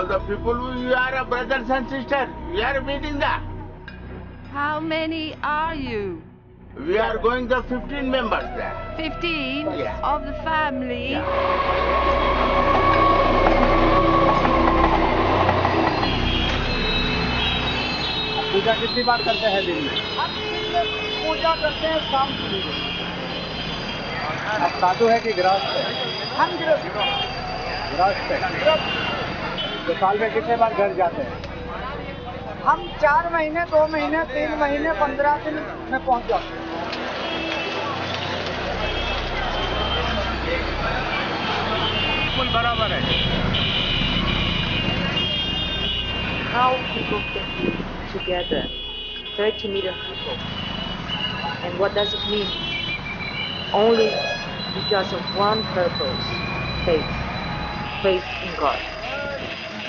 find there? All the people we are brothers and sisters. We are meeting there. How many are you? We are going the 15 members there. 15 Yeah. of the family? पूजा कितनी बार करते हैं दिन में पूजा करते हैं शाम को आप साधु है कि गृहस्थ है हम गृहस्थ गृहस्थ है तो साल में कितने बार घर जाते हैं हम चार महीने दो महीने तीन महीने पंद्रह दिन में पहुँच जाते हैं बिल्कुल बराबर है how people can be together, 30 million people. And what does it mean? Only because of one purpose, faith. Faith in God.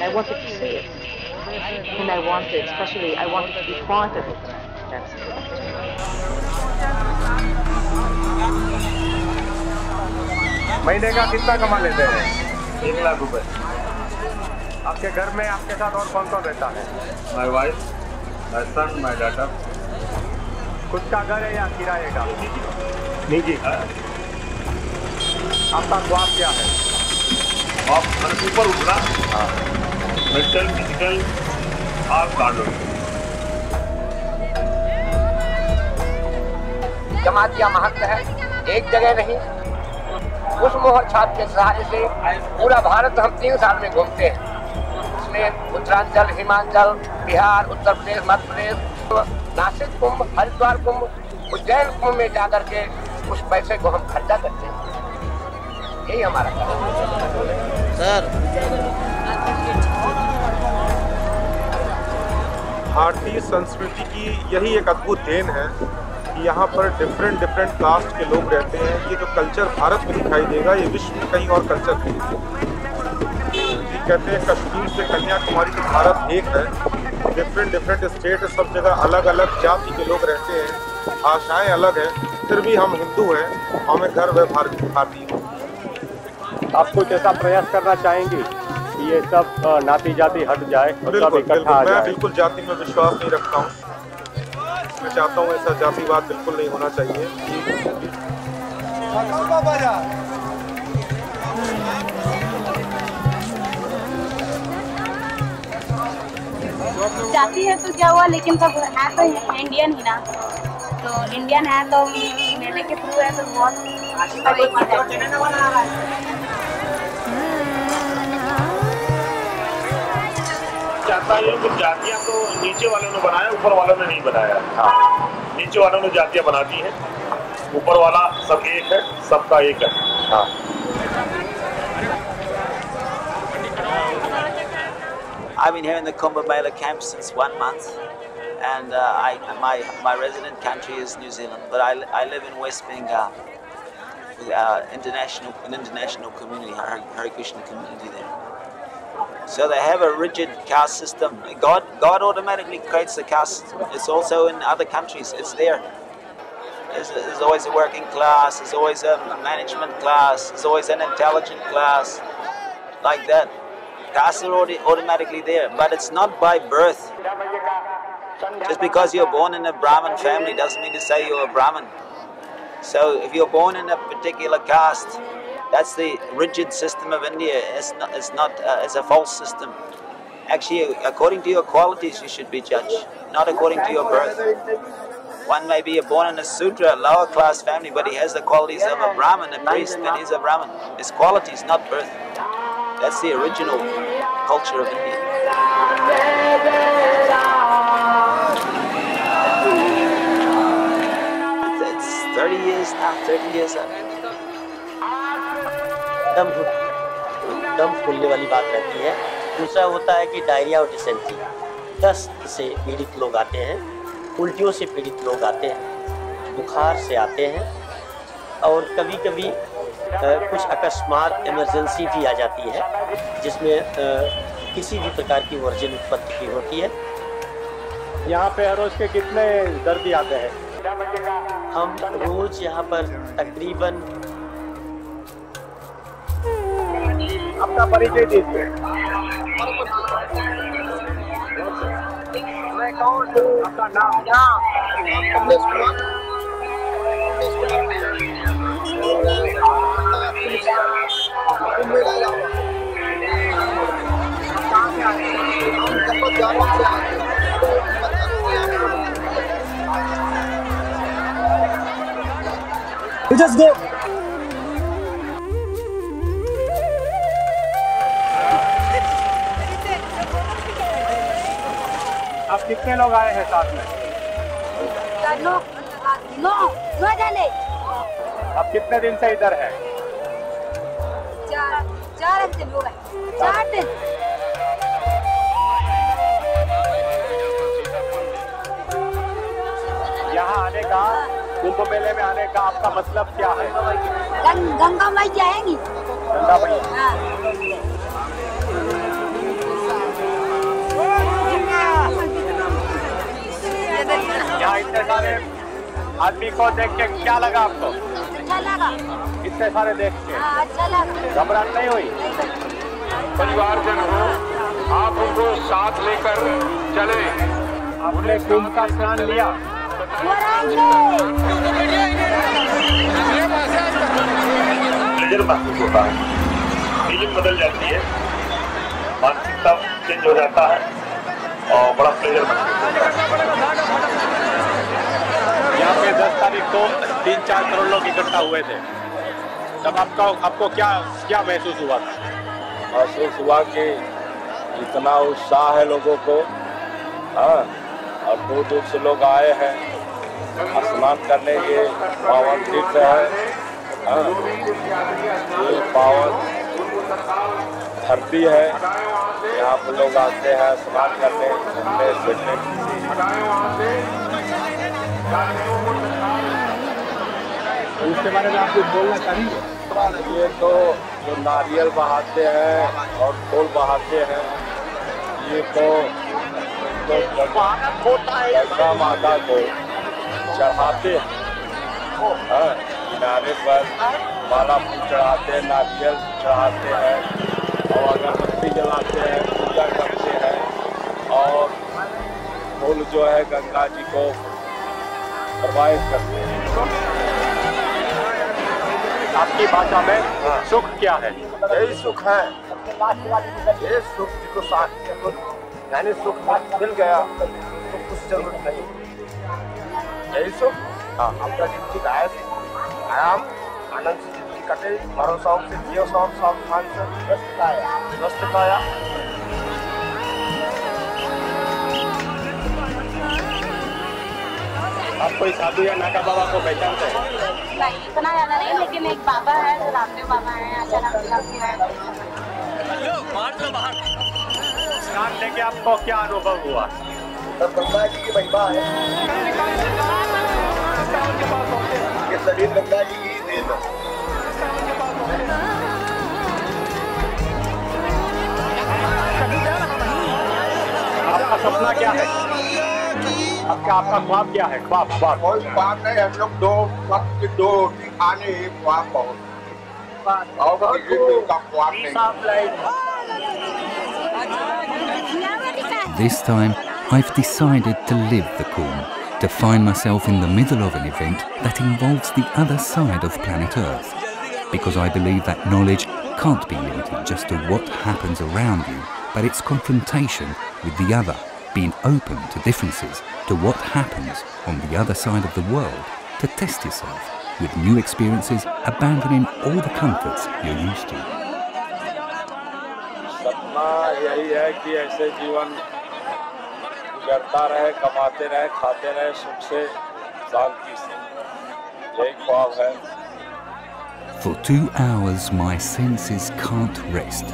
And I wanted to see it. And I wanted, especially, I wanted to be part of it. That's it. महीने का कितना कमा लेते हैं? एक लाख रुपए। आपके घर में आपके साथ और कौन कौन रहता है? My wife my son my daughter खुद का घर है या किराए का? निजी। आपका ख्वाब क्या है? आप मन ऊपर उठना मेंटल फ़िज़िकल आप कांड जमात का महत्व है एक जगह नहीं। उस मोहर छाप के सहारे से पूरा भारत हम तीन साल में घूमते हैं। इसमें उत्तरांचल हिमाचल बिहार उत्तर प्रदेश मध्य प्रदेश नासिक कुंभ हरिद्वार कुंभ उज्जैन कुंभ में जाकर के उस पैसे को हम खर्चा करते हैं। यही हमारा काम है। भारतीय संस्कृति की यही एक अद्भुत देन है कि यहाँ पर डिफरेंट डिफरेंट कास्ट के लोग रहते हैं। ये जो कल्चर भारत में दिखाई देगा, ये विश्व में कहीं और कल्चर नहीं है। कहते हैं कश्मीर से कन्याकुमारी तक भारत एक है। डिफरेंट डिफरेंट स्टेट सब जगह अलग अलग जाति के लोग रहते हैं। भाषाएँ अलग हैं, फिर भी हम हिंदू हैं, हमें गर्व है भारत भारतीय आप कुछ ऐसा प्रयास करना चाहेंगे? ये सब नाती जाति हट जाए सब इकट्ठा बिल्कुल आ मैं जाए। बिल्कुल जाति में विश्वास नहीं रखता हूँ। मैं चाहता हूँ ऐसा जातिवाद बिल्कुल नहीं होना चाहिए। जाती है तो क्या हुआ? लेकिन सब है तो इंडियन ही ना। तो इंडियन है तो मेले के थ्रू है तो बहुत चाहता है कि जातियां तो नीचे वालों ने बनाया ऊपर वालों ने नहीं बनाया नीचे वालों ने जातियां बना दी हैं ऊपर वाला सब एक है सबका एक है I've been here in the Kumbh Mela camp since one month, and uh, I, my, my resident country is New Zealand, but I, I live in West Bengal, with uh, international, an international community, Hare Hare Krishna community there. So they have a rigid caste system. God, God automatically creates the caste. It's also in other countries. It's there. There's, there's always a working class. There's always a management class. There's always an intelligent class, like that. Castes are already automatically there, but it's not by birth. Just because you're born in a Brahmin family doesn't mean to say you're a Brahmin. So if you're born in a particular caste, that's the rigid system of India. It's not. It's not. Uh, it's a false system. Actually, according to your qualities, you should be judged, not according to your birth. One may be born in a Sutra, lower class family, but he has the qualities of a Brahmin, a priest, then he's a Brahmin. His qualities, not birth. That's the original culture of India. It's, it's 30 years now, 30 years up. दम दम फूलने वाली बात रहती है। दूसरा होता है कि डायरिया और डिसेंट्री दस्त से पीड़ित लोग आते हैं उल्टियों से पीड़ित लोग आते हैं बुखार से आते हैं और कभी कभी कुछ अकस्मात इमरजेंसी भी आ जाती है जिसमें अ, किसी भी प्रकार की वर्जन उत्पत्ति की होती है। यहाँ पे हर रोज के कितने दर्दी आते हैं। हम रोज यहाँ पर तकरीबन अपना परिचय दीजिए। मैं कौन हूँ? आपका नाम? कमलेश कुमार। just go. कितने लोग आए हैं साथ में? नो नो नो जाने आप कितने दिन से इधर है? चार चार दिन हो गए चार दिन यहाँ आने का कुंभ मेले में आने का आपका मतलब क्या है? गंगा माई जाएँगी गंगा मैया इतने सारे आदमी को देख के क्या लगा आपको? अच्छा लगा। इतने सारे देख के। हाँ अच्छा लगा। घबराहट नहीं हुई? परिवारजन हो आप उनको साथ लेकर चले। आपने कुंभ का स्नान लिया। महसूस होता है फीलिंग बदल जाती है। मानसिकता चेंज हो जाता है और बड़ा प्लेजर महसूस होता है। यहाँ पे दस तारीख को तीन चार करोड़ लोग इकट्ठा हुए थे। तब आपका आपको क्या क्या महसूस हुआ था? महसूस हुआ कि इतना उत्साह है लोगों को। हाँ और दूर दूर से लोग आए हैं। स्नान करने के पावन तीर्थ है। हाँ, ये पावन धरती है। यहाँ पर लोग आते हैं स्नान करने घूमने फिरने। उसके बारे में आप कुछ बोलना चाहेंगे ये तो जो नारियल बहाते हैं और फूल बहाते हैं ये तो तो गंगा माता को चढ़ाते हैं। हाँ, किनारे पर माला फूल चढ़ाते हैं नारियल चढ़ाते हैं और अगरबत्ती जलाते हैं पूजा करते हैं और फूल जो है गंगा जी को प्रवाहित करते हैं। आपकी भाषा में सुख क्या है? यही सुख है। ये सुख को साथ यानी सुख मिल गया तो कुछ ज़रूरत नहीं। यही सुख। हाँ। आपका ज़िंदगी आयस आराम आनंद से ज़िंदगी कटे शौक से जियो शौक सावधान से व्यस्त पाया व्यस्त पाया आप कोई साधु या नागा बाबा को पहचानते हैं? नहीं इतना ज़्यादा नहीं लेकिन एक बाबा है जो रामदेव बाबा है। है स्नान लेके आपको क्या अनुभव हुआ? गंगा जी की महिमा है। ये शरीर गंगा जी की देन है। आपका सपना क्या है? आपका आपका ख्वाब क्या है ख्वाब ख्वाब कोई ख्वाब नहीं हम लोग दो वक्त की दो रोटी खाने ही ख्वाब बहुत और किसी का ख्वाब नहीं This time, I've decided to live the Corn, to find myself in the middle of an event that involves the other side of planet Earth. Because I believe that knowledge can't be limited just to what happens around you, but its confrontation with the other, being open to differences, to what happens on the other side of the world, to test yourself with new experiences, abandoning all the comforts you're used to. For two hours, my senses can't rest,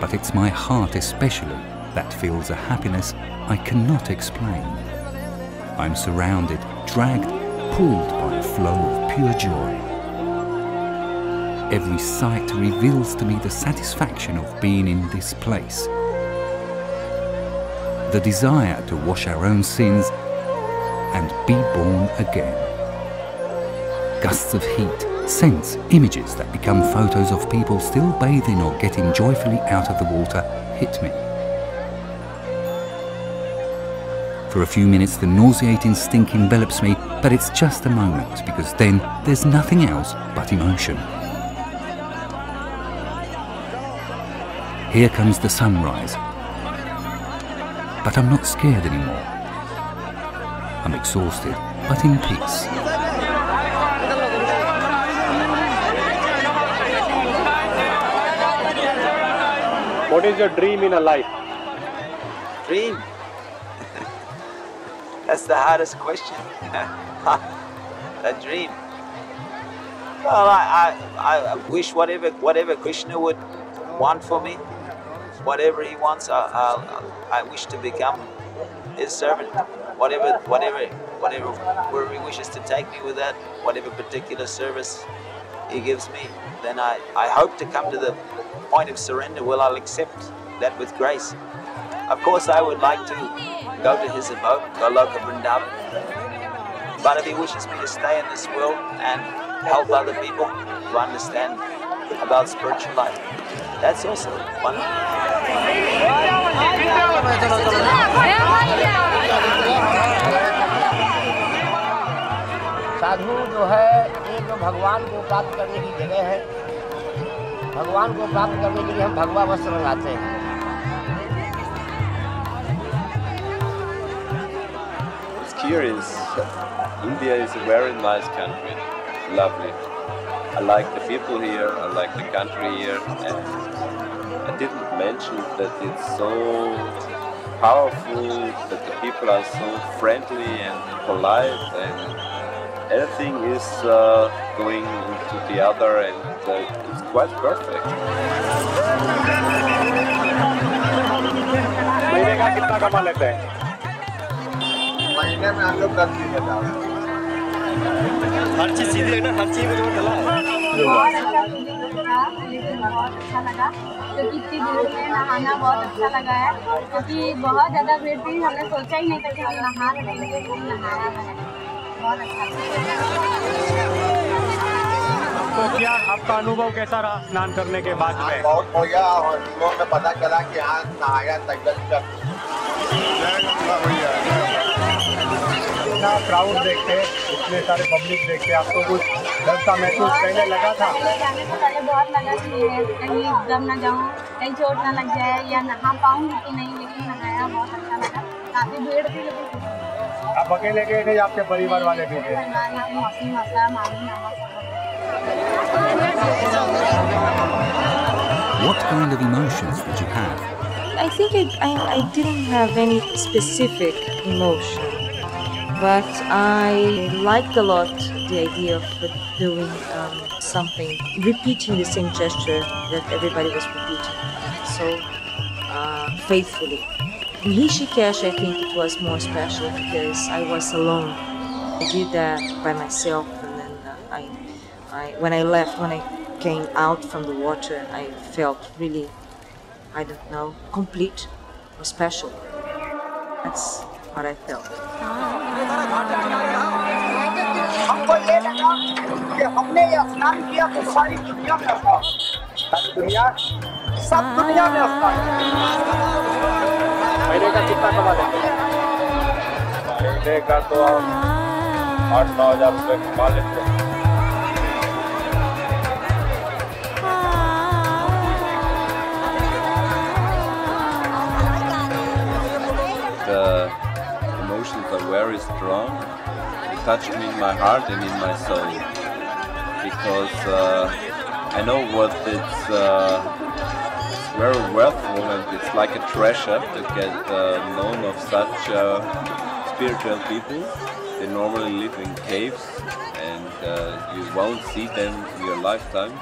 but it's my heart especially that feels a happiness I cannot explain. I'm surrounded, dragged, pulled by a flow of pure joy. Every sight reveals to me the satisfaction of being in this place. The desire to wash our own sins and be born again. Gusts of heat sense images that become photos of people still bathing or getting joyfully out of the water hit me. For a few minutes, the nauseating stink envelops me, but it's just a moment because then there's nothing else but emotion. Here comes the sunrise. But I'm not scared anymore. I'm exhausted, but in peace. What is your dream in a life? Dream? That's the hardest question. a dream. Well, I, I, I wish whatever whatever Krishna would want for me, whatever he wants, I, I, I wish to become his servant. Whatever, whatever, whatever, where he wishes to take me with that, whatever particular service he gives me, then I, I hope to come to the point of surrender Well, I'll accept that with grace. Of course, I would like to go to his abode, Goloka Vrindavan. But if he wishes me to stay in this world and help other people to understand about spiritual life, that's also one. साधु जो है ये जो भगवान को प्राप्त करने की जगह है भगवान को प्राप्त करने के लिए हम भगवा वस्त्र लगाते हैं It's curious. India is a very nice country. Lovely. I like the people here, I like the country here, and I didn't mention that it's so powerful, that the people are so friendly and polite, and everything is uh, going to the other, and uh, it's quite perfect. महीने हैं में हम लोग दिन हर चीज़ सीधी रखना हर चीज़ में डला बहुत अच्छा बहुत अच्छा लगा क्योंकि इतनी में नहाना बहुत अच्छा लगा है क्योंकि बहुत ज़्यादा भीड़ थी हमने सोचा ही नहीं था कि हम नहा लेंगे लेकिन नहाया है। बहुत अच्छा तो क्या आपका अनुभव कैसा रहा स्नान करने के बाद में? बहुत बढ़िया और लोगों में पता चला कि यहाँ नहाया तक इतना क्राउड देखते इतने सारे पब्लिक देखते आपको कुछ डर सा महसूस पहले लगा था? जाने से पहले बहुत लगा कि कहीं दम ना जाऊँ कहीं चोट ना लग जाए या नहा पाऊँगी कि नहीं लेकिन नहाया बहुत अच्छा लगा। काफ़ी भीड़ थी लेकिन आप अकेले गए थे आपके परिवार वाले भी थे मामी What kind of emotions did you have? I think it, I, I didn't have any specific emotion, but I liked a lot the idea of doing um, something, repeating the same gesture that everybody was repeating so uh, faithfully. In Rishikesh, I think it was more special because I was alone. I did that by myself, and then uh, I, I, when I left, when I came out from the water, I felt really I don't know, complete or special. That's what I felt. हमको ये लगा कि हमने ये स्नान किया तो सारी दुनिया में स्नान सारी दुनिया सब दुनिया में स्नान महीने का कितना कमा लेते महीने का तो आठ नौ हज़ार रुपये कमा लेते very strong. It touched me in my heart and in my soul because uh, I know what it's. Uh, it's very worthful and it's like a treasure to get uh, known of such uh, spiritual people. They normally live in caves and uh, you won't see them in your lifetime.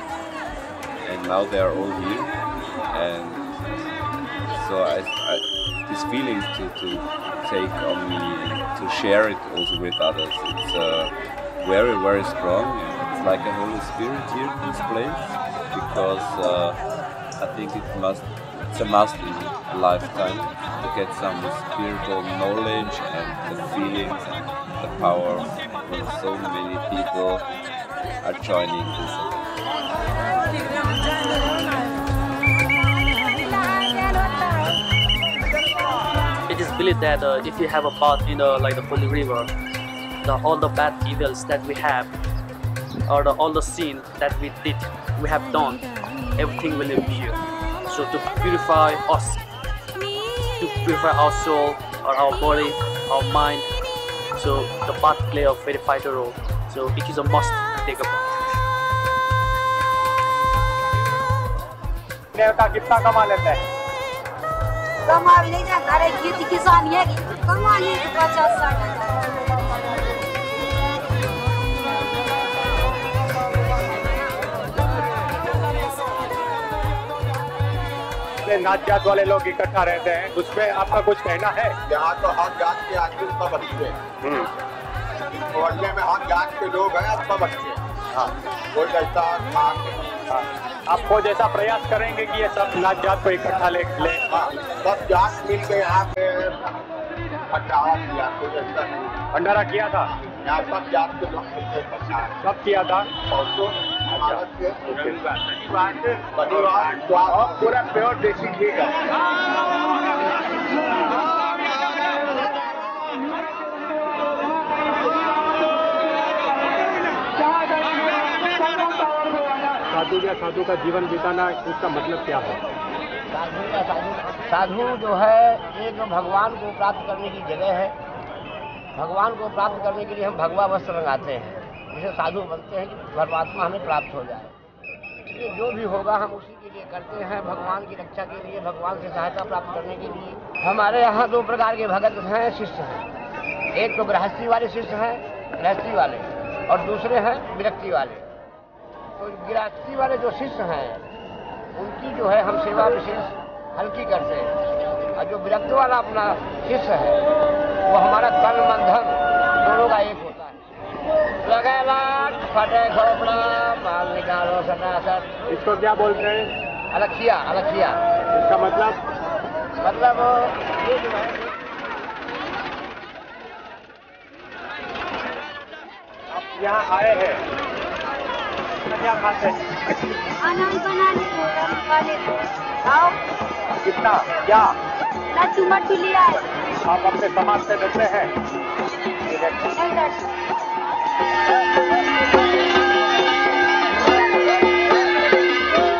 And now they are all here. And so I, I, this feeling to, to take on me to share it also with others, it's uh, very, very strong. It's like a Holy Spirit here in this place because uh, I think it must, it's a must in a lifetime to get some spiritual knowledge and the feelings and the power from so many people are joining this event. It is believed that uh, if you have a bath in uh, like the holy river, the, all the bad evils that we have, or the, all the sin that we did, we have done, everything will appear. So to purify us, to purify our soul, or our body, our mind, so the bath play a very vital role. So it is a must to take a bath. का कितना कमा लेते हैं कमा नहीं जाता अरे खेती किसानी है। कमा तो पचास साठ हज़ार से नाच जात वाले लोग इकट्ठा रहते हैं उसमें आपका कुछ कहना है? यहाँ तो हर जात के आदमी सब अच्छे हैं। मोहल्ले में हर जात के लोग हैं सब अच्छे हैं। हाँ कोई ऐसा हाँ। आप खोज ऐसा प्रयास करेंगे कि ये सब नाच जात को इकट्ठा ले ले हाँ। सब जात मिल के यहाँ पे भंडारा किया था? यहाँ सब जात के लोग सब किया था? और पूरा प्योर देसी घी का। साधु या साधु का जीवन बिताना उसका मतलब क्या है? साधु या साधु साधु जो है, एक भगवान को प्राप्त करने की जगह है। भगवान को प्राप्त करने के लिए हम भगवा वस्त्र लगाते हैं। जिसे साधु बनते हैं कि परमात्मा हमें प्राप्त हो जाए। इसलिए जो भी होगा हम उसी के लिए करते हैं। भगवान की रक्षा के लिए, भगवान से सहायता प्राप्त करने के लिए। हमारे यहाँ दो प्रकार के भगत हैं, शिष्य हैं। एक तो गृहस्थी वाले शिष्य हैं, गृहस्थी वाले, और दूसरे हैं विरक्ति वाले। तो गृहस्थी वाले जो शिष्य हैं उनकी जो है हम सेवा विशेष हल्की करते हैं। और जो विरक्त वाला अपना शिष्य है वो हमारा तन मन धन दोनों का एक होता है। लगा लाट फटे खोपड़ा माल निकालो सटासट इसको क्या बोलते हैं? अलखिया अलखिया। इसका मतलब? मतलब ये जो है यहाँ आए हैं। क्या खाते अनाज बनाने को आओ कितना? क्या? लड्डू मट्टू ले आए आप अपने समाज से डरते हैं।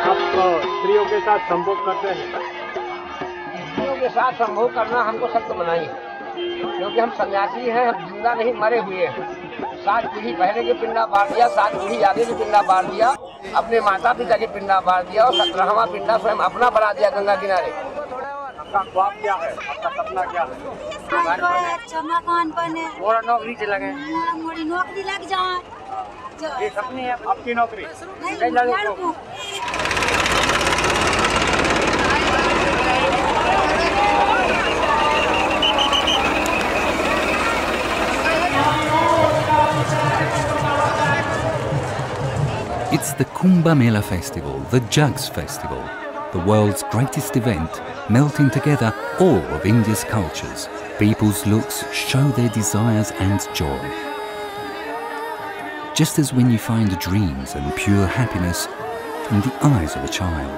आप स्त्रियों के साथ संभोग करते हैं। स्त्रियों के साथ संभोग करना हमको सख्त मनाही है, क्योंकि हम सन्यासी हैं, हम ज़िंदा नहीं, मरे हुए हैं। सात पीढ़ी पहले के पिंडा बाँध दिया सात पीढ़ी आगे के पिंडा बाँध दिया अपने माता पिता के पिंडा बाँध दिया और सत्रहवा पिंडा स्वयं अपना बना दिया गंगा किनारे। आपका ख्वाब क्या है? आपका सपना क्या है? अच्छा मकान बने। मोरा नौकरी से लगे। मोरी नौकरी लग जाए। ये सपनी है आपकी नौकरी। नहीं लड़कों। It's the Kumbh Mela Festival, the Jugs Festival, the world's greatest event, melting together all of India's cultures. People's looks show their desires and joy. Just as when you find dreams and pure happiness in the eyes of a child.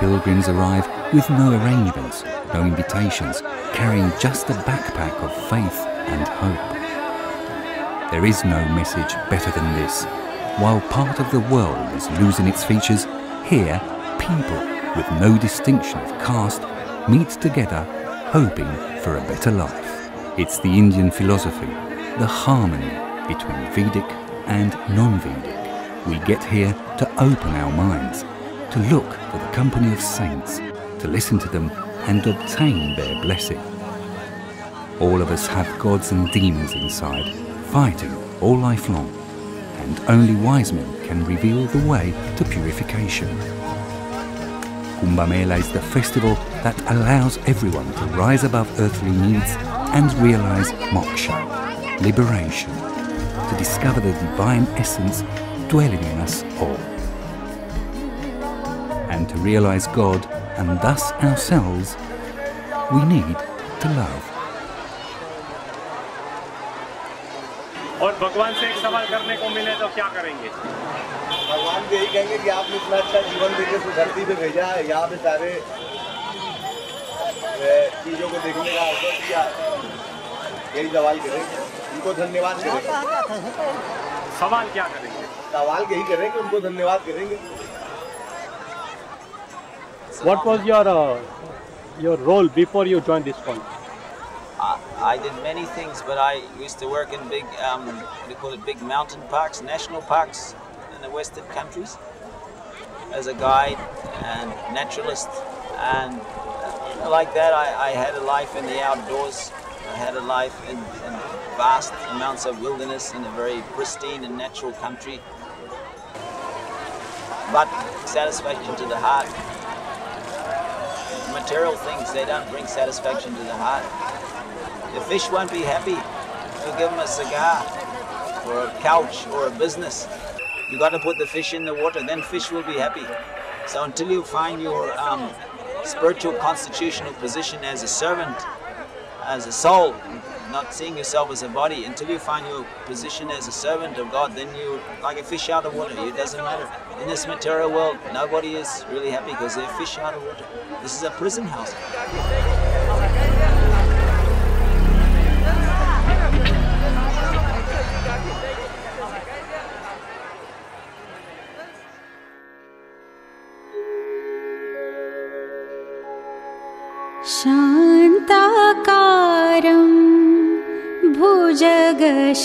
Pilgrims arrive with no arrangements, no invitations, carrying just a backpack of faith and hope. There is no message better than this. While part of the world is losing its features, here people with no distinction of caste meet together hoping for a better life. It's the Indian philosophy, the harmony between Vedic and non-Vedic. We get here to open our minds, to look for the company of saints, to listen to them and obtain their blessing. All of us have gods and demons inside, fighting all life long, and only wise men can reveal the way to purification. Kumbh Mela is the festival that allows everyone to rise above earthly needs and realize moksha, liberation, to discover the divine essence dwelling in us all. And to realize God and thus ourselves, we need to love. और भगवान से एक सवाल करने को मिले तो क्या करेंगे? भगवान को यही कहेंगे कि आपने इतना अच्छा जीवन देके इस धरती पे भेजा है यहाँ पे सारे चीज़ों को देखने का अवसर दिया यही सवाल करेंगे उनको धन्यवाद करेंगे सवाल क्या करेंगे? सवाल यही करेंगे उनको धन्यवाद करेंगे। What was your uh, your role before you joined this fund? I, did many things, but I used to work in big, um, you call it, big mountain parks, national parks in the western countries as a guide and naturalist. And like that, I, I had a life in the outdoors. I had a life in, in vast amounts of wilderness in a very pristine and natural country. But satisfaction to the heart. Material things, they don't bring satisfaction to the heart. The fish won't be happy. If you give them a cigar or a couch or a business. You got to put the fish in the water, then fish will be happy. So until you find your um, spiritual constitutional position as a servant, as a soul, not seeing yourself as a body, until you find your position as a servant of God, then you like a fish out of water. It doesn't matter. In this material world, nobody is really happy because they're fish out of water. This is a prison house. भुजगशयनम्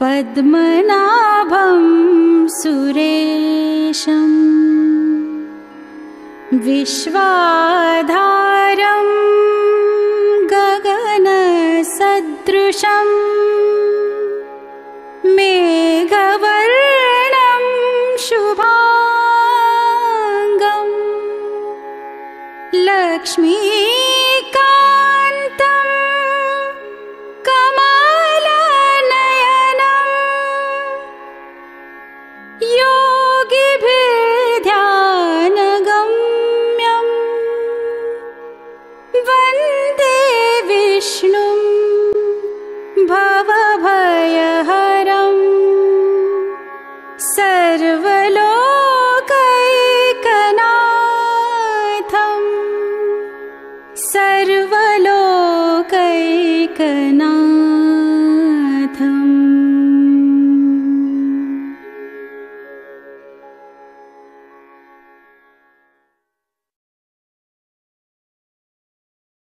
पद्मनाभं सुरेशम्। विश्वाधारं गगनसदृशम्। मेघवर्णं शुभाङ्गम्। लक्ष्मीकान्तं